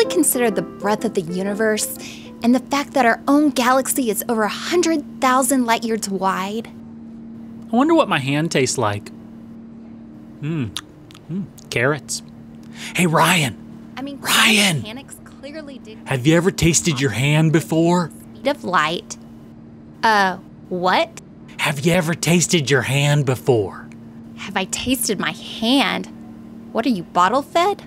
really consider the breadth of the universe and the fact that our own galaxy is over 100,000 light years wide? I wonder what my hand tastes like. Mmm. Mm, carrots. Hey, Ryan. I mean, Ryan! mechanics clearly did Have you ever tasted your hand before? speed of light. Uh, what? Have you ever tasted your hand before? Have I tasted my hand? What are you, bottle fed?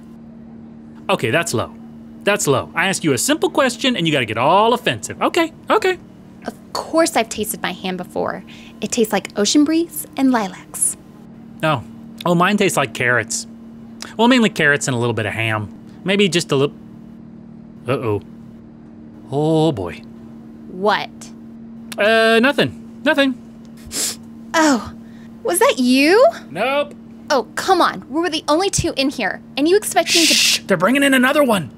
Okay, that's low. That's low. I ask you a simple question and you gotta get all offensive. Okay, okay. Of course I've tasted my hand before. It tastes like ocean breeze and lilacs. No. Oh, mine tastes like carrots. Well, mainly carrots and a little bit of ham. Maybe just a little. Uh oh. Oh boy. What? Uh, nothing. Nothing. Oh, was that you? Nope. Oh, come on. We were the only two in here, and you expect me to. Shh, they're bringing in another one.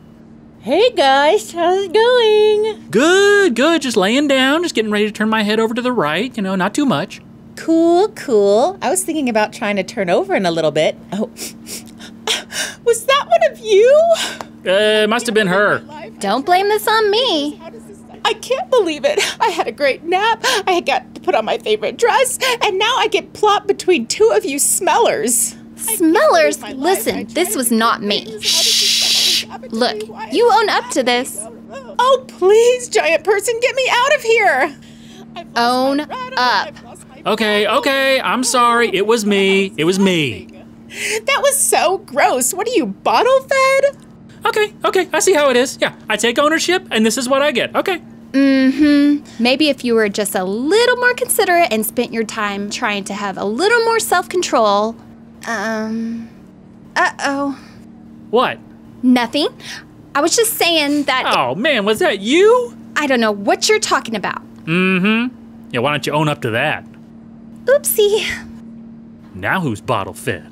Hey guys, how's it going? Good, good. Just laying down, just getting ready to turn my head over to the right, you know, not too much. Cool, cool. I was thinking about trying to turn over in a little bit. Oh. was that one of you? Uh, it must have been her. Don't blame this on me. I can't believe it. I had a great nap. I got to put on my favorite dress, and now I get plopped between two of you smellers. Smellers, listen, this was not me. Shh. Look, you own up to this. Oh, please, giant person, get me out of here. Own up. I've lost my Okay, okay. I'm sorry. It was me. It was me. That was so gross. What are you, bottle fed? Okay, okay. I see how it is. Yeah, I take ownership, and this is what I get. Okay. Mm-hmm. Maybe if you were just a little more considerate and spent your time trying to have a little more self-control. Um. Uh-oh. What? Nothing. I was just saying that Oh man, was that you? I don't know what you're talking about. Mm-hmm. Yeah, why don't you own up to that? Oopsie. Now who's bottle fed?